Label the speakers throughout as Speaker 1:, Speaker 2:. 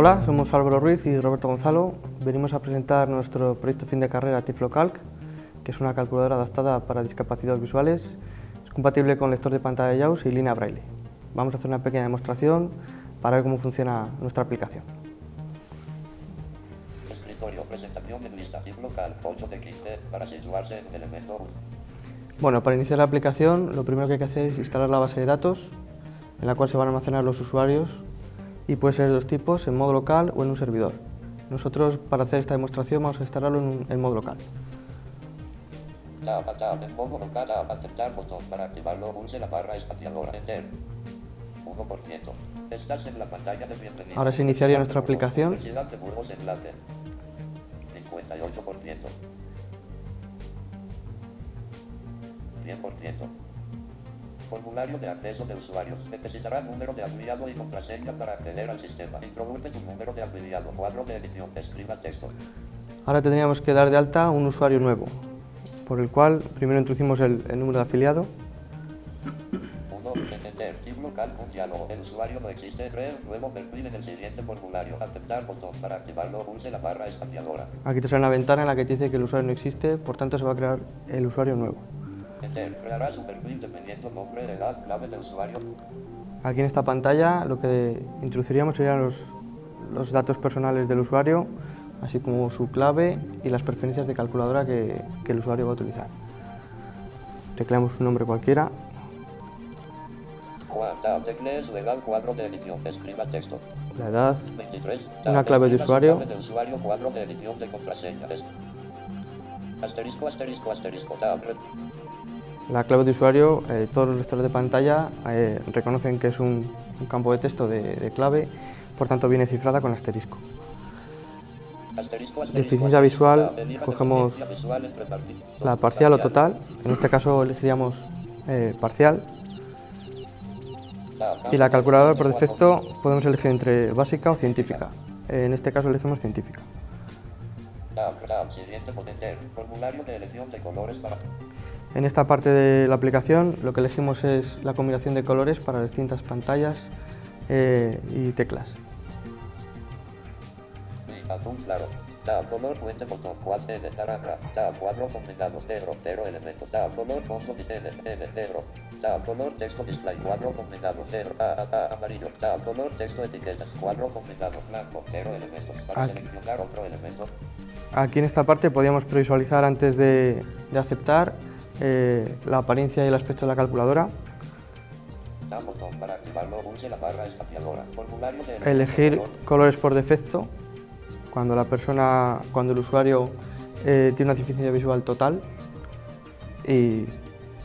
Speaker 1: Hola, somos Álvaro Ruiz y Roberto Gonzalo. Venimos a presentar nuestro proyecto fin de carrera Tiflocalc, que es una calculadora adaptada para discapacidades visuales. Es compatible con lector de pantalla JAWS y línea braille. Vamos a hacer una pequeña demostración para ver cómo funciona nuestra aplicación.
Speaker 2: Escritorio, presentación en lista, local, 8 de 15, para situarse en elemento
Speaker 1: Bueno, para iniciar la aplicación, lo primero que hay que hacer es instalar la base de datos, en la cual se van a almacenar los usuarios y puede ser de dos tipos, en modo local o en un servidor. Nosotros para hacer esta demostración vamos a instalarlo en, en modo local.
Speaker 2: En modo local, a botón para activarlo, pulse la barra espaciadora, enter. 1%. Estás en la pantalla de bienvenida.
Speaker 1: Ahora se iniciaría nuestra aplicación.
Speaker 2: Universidad de Burgos enlace. 58%. 100%. Formulario de acceso de usuarios. Necesitará número de afiliado y contraseña para acceder al sistema. Introduce tu número de afiliado. Cuadro de edición. Escriba texto.
Speaker 1: Ahora tendríamos que dar de alta un usuario nuevo, por el cual primero introducimos el, el número de afiliado.
Speaker 2: 1. Entender. Team local. Un diálogo. El usuario no existe. Nuevo perfil en el siguiente formulario. Aceptar botón. Para activarlo, pulse la barra espaciadora.
Speaker 1: Aquí te sale una ventana en la que te dice que el usuario no existe, por tanto se va a crear el usuario nuevo.
Speaker 2: Enter. Creará su perfil dependiendo nombre, edad, clave de usuario.
Speaker 1: Aquí en esta pantalla lo que introduciríamos serían los, los datos personales del usuario, así como su clave y las preferencias de calculadora que, que el usuario va a utilizar. Tecleamos un nombre cualquiera,
Speaker 2: de
Speaker 1: la edad,
Speaker 2: 23.
Speaker 1: Una clave de usuario.
Speaker 2: Asterisco, asterisco, asterisco. Tab, re-
Speaker 1: la clave de usuario, eh, todos los lectores de pantalla eh, reconocen que es un, un campo de texto de, de clave, por tanto viene cifrada con asterisco.
Speaker 2: asterisco, asterisco,
Speaker 1: Deficiencia visual, cogemos
Speaker 2: visual
Speaker 1: La parcial o total, en este caso elegiríamos eh, parcial, y la calculadora por defecto podemos elegir entre básica o científica. En este caso elegimos científica.
Speaker 2: Tab, tab, siguiente potente. Formulario de elección de colores para
Speaker 1: En esta parte de la aplicación lo que elegimos es la combinación de colores para distintas pantallas eh, y teclas.
Speaker 2: Sí, azul claro. Tab, color fuente botón, cual de naranja. Tab, cuadro combinado, cero, cero elemento. Tab, color fondo de N, N, cero. Tab, color texto display, cuadro combinado, cero, A, A, A, amarillo. Tab, color texto etiquetas, cuadro combinado, blanco, cero elementos. Para
Speaker 1: Ah.
Speaker 2: seleccionar otro elemento.
Speaker 1: Aquí en esta parte podíamos previsualizar antes de, de aceptar eh, la apariencia y el aspecto de la calculadora, elegir
Speaker 2: color.
Speaker 1: colores por defecto. Cuando la persona, cuando el usuario eh, tiene una deficiencia visual total. Y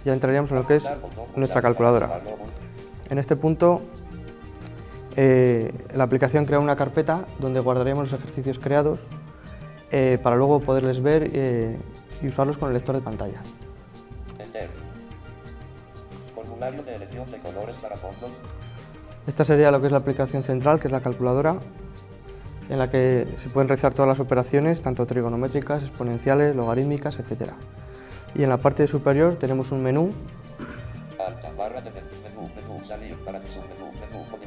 Speaker 1: ya entraríamos en lo que es nuestra calculadora. En este punto eh, la aplicación crea una carpeta donde guardaríamos los ejercicios creados eh, para luego poderles ver eh, y usarlos con el lector de pantalla.
Speaker 2: Enter. Formulario de elección de colores para.
Speaker 1: Esta sería lo que es la aplicación central, que es la calculadora, en la que se pueden realizar todas las operaciones, tanto trigonométricas, exponenciales, logarítmicas, etc. Y en la parte superior tenemos un menú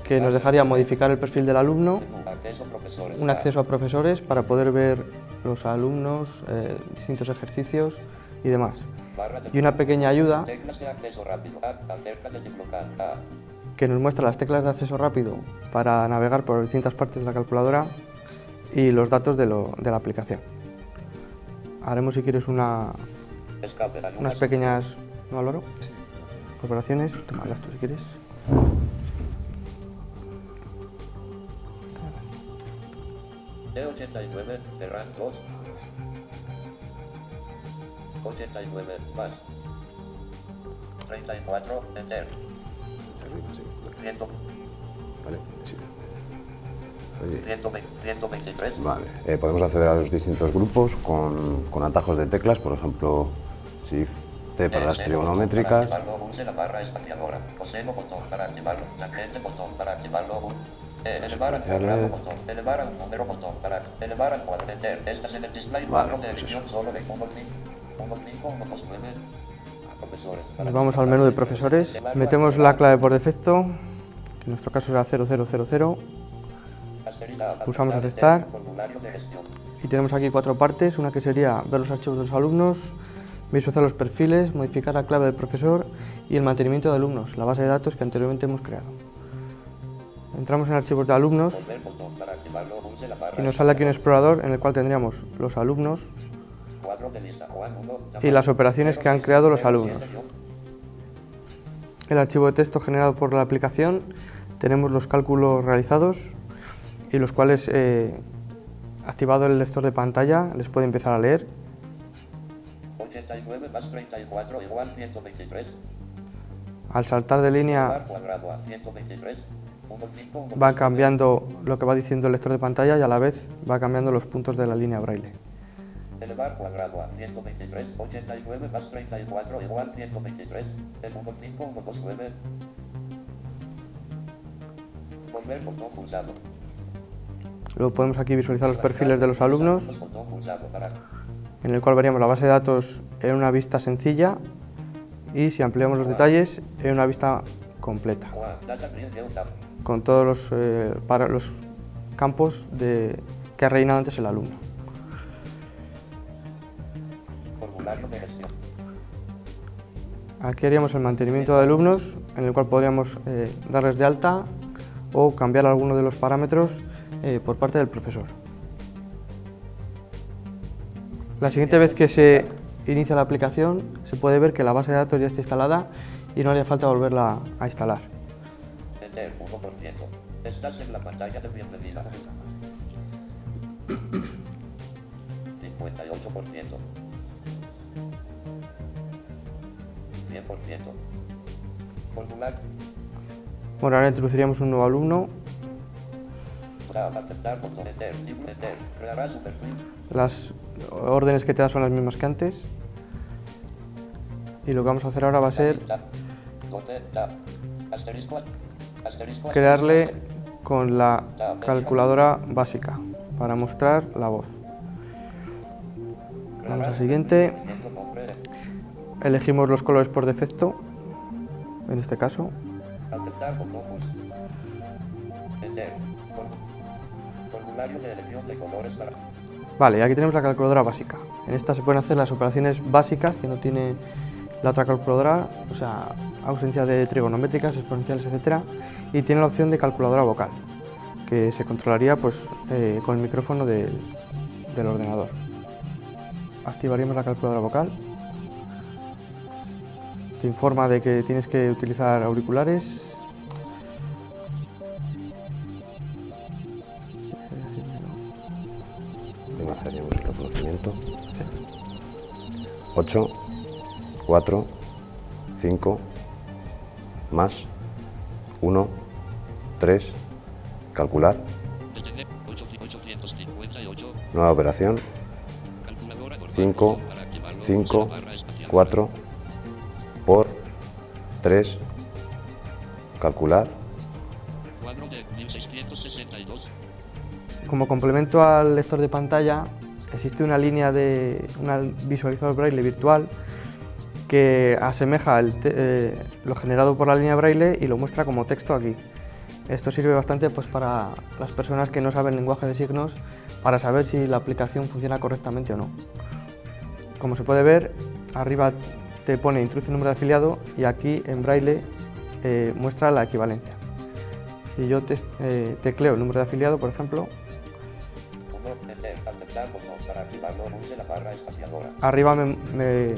Speaker 1: que nos dejaría modificar el perfil del alumno, un acceso a profesores para poder ver los alumnos, eh, distintos ejercicios y demás. Y una pequeña ayuda que nos muestra las teclas de acceso rápido para navegar por distintas partes de la calculadora y los datos de, lo- de la aplicación. Haremos si quieres una, unas pequeñas ¿no, operaciones, tú si quieres.
Speaker 2: D89, de RAM 2, 89, más, 34, enter,
Speaker 3: Arriba, sí.
Speaker 2: 100,
Speaker 3: Vale, sí. Oye,
Speaker 2: 120, 123,
Speaker 3: Vale, eh, podemos acceder a los distintos grupos con, con atajos de teclas, por ejemplo, Shift T para las
Speaker 2: Para
Speaker 3: trigonométricas.
Speaker 2: activarlo, pulse la barra espaciadora. Coseno, botón para activarlo. Tangente, botón para activarlo. Eh, elevar al
Speaker 3: Espaciales.
Speaker 2: cuadrado, botón. Elevar al número, botón para elevar al cuadrado. Enter. Estas en el display.
Speaker 3: Vale,
Speaker 2: de
Speaker 3: pues
Speaker 2: edición solo de 1, 5, 1, 5, 1, 2, 9. Profesores. Para
Speaker 1: Nos vamos al menú de profesores, metemos la clave por defecto, que en nuestro caso será 0000, Pulsamos aceptar y tenemos aquí cuatro partes, una que sería ver los archivos de los alumnos, visualizar los perfiles, modificar la clave del profesor y el mantenimiento de alumnos, la base de datos que anteriormente hemos creado. Entramos en archivos de alumnos y nos sale aquí un explorador en el cual tendríamos los alumnos
Speaker 2: Cuadro de lista. Juan 1.
Speaker 1: y las operaciones que han creado los alumnos. El archivo de texto generado por la aplicación tenemos los cálculos realizados y los cuales, eh, activado el lector de pantalla, les puede empezar a leer.
Speaker 2: 89 más 34 igual 123.
Speaker 1: Al saltar de línea
Speaker 2: Bar cuadrado a 123. 15,
Speaker 1: va cambiando lo que va diciendo el lector de pantalla y a la vez va cambiando los puntos de la línea braille.
Speaker 2: Elevar cuadrado a 123, 89 más 34 igual 123, el 1, 5, 1, 2, 9. Volver botón pulsado.
Speaker 1: Luego podemos aquí visualizar los perfiles de los alumnos, en el cual veríamos la base de datos en una vista sencilla y si ampliamos los detalles en una vista completa, con todos los, eh, para los campos de, que ha rellenado antes el alumno. Aquí haríamos el mantenimiento de alumnos, en el cual podríamos eh, darles de alta o cambiar alguno de los parámetros eh, por parte del profesor. La siguiente vez que se inicia la aplicación, se puede ver que la base de datos ya está instalada y no haría falta volverla a instalar.
Speaker 2: Enter 1%. Estás en la pantalla de bienvenida. 58%. 100%. Formulario.
Speaker 1: Bueno, ahora introduciríamos un nuevo alumno. Las órdenes que te da son las mismas que antes. Y lo que vamos a hacer ahora va a ser crearle con la calculadora básica para mostrar la voz. Vamos al siguiente, elegimos los colores por defecto, en este caso. Vale, aquí tenemos la calculadora básica. En esta se pueden hacer las operaciones básicas que no tiene la otra calculadora, o sea, ausencia de trigonométricas, exponenciales, etcétera, y tiene la opción de calculadora vocal, que se controlaría pues, eh, con el micrófono del, del ordenador. Activaríamos la calculadora vocal. Te informa de que tienes que utilizar auriculares.
Speaker 3: Venga, haríamos el reconocimiento. 8, 4, 5, más, 1, 3, calcular,
Speaker 4: Detener 858.
Speaker 3: nueva operación,
Speaker 4: Calculadora por
Speaker 3: 5,
Speaker 4: para activarlo.
Speaker 3: 5,
Speaker 4: barra espacial.
Speaker 3: 4, por, 3, calcular,
Speaker 4: Cuadro de 1662.
Speaker 1: Como complemento al lector de pantalla, existe una línea de un visualizador braille virtual que asemeja el eh, lo generado por la línea braille y lo muestra como texto aquí. Esto sirve bastante pues, para las personas que no saben lenguaje de signos para saber si la aplicación funciona correctamente o no. Como se puede ver, arriba te pone introduce número de afiliado y aquí en braille eh, muestra la equivalencia. Si yo te- eh, tecleo el número de afiliado, por ejemplo, Arriba me,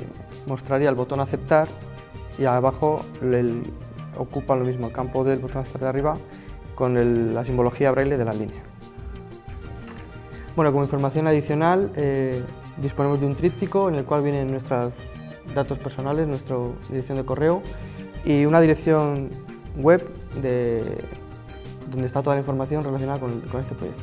Speaker 1: mostraría el botón aceptar y abajo el- ocupa lo mismo el campo del botón aceptar de arriba con la simbología braille de la línea. Bueno, como información adicional eh, disponemos de un tríptico en el cual vienen nuestros datos personales, nuestra dirección de correo y una dirección web de, donde está toda la información relacionada con- con este proyecto.